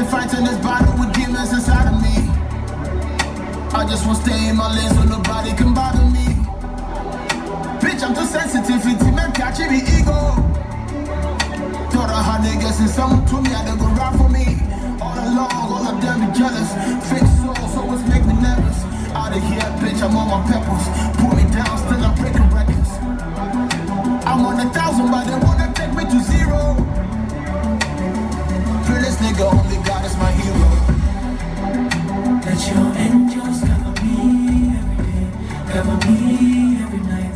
been fighting this battle with demons inside of me. I just won't stay in my lane so nobody can bother me. Bitch, I'm too sensitive, it's man catching me ego. Thought I had niggas and someone told me I don't go rap for me. All along, all of them be jealous. Fake souls always make me nervous. Out of here, bitch, I'm on my peppers. Pull me down, still I'm breaking records. I'm on a thousand, but they wanna take me to zero. Pretty nigga only every night.